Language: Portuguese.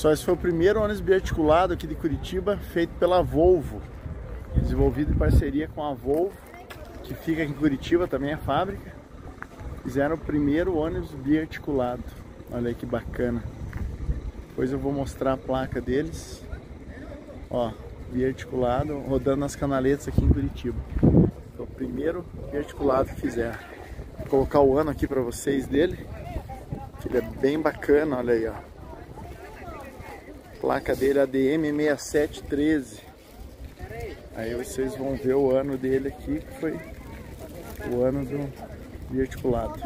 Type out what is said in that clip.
Pessoal, esse foi o primeiro ônibus biarticulado aqui de Curitiba, feito pela Volvo. Desenvolvido em parceria com a Volvo, que fica aqui em Curitiba, também é fábrica. Fizeram o primeiro ônibus biarticulado. Olha aí que bacana. Depois eu vou mostrar a placa deles. Ó, biarticulado, rodando nas canaletas aqui em Curitiba. É o primeiro biarticulado que fizeram. Vou colocar o ano aqui para vocês dele. Ele é bem bacana, olha aí, ó. Placa dele é ADM 6713. Aí vocês vão ver o ano dele aqui, que foi o ano do biarticulado.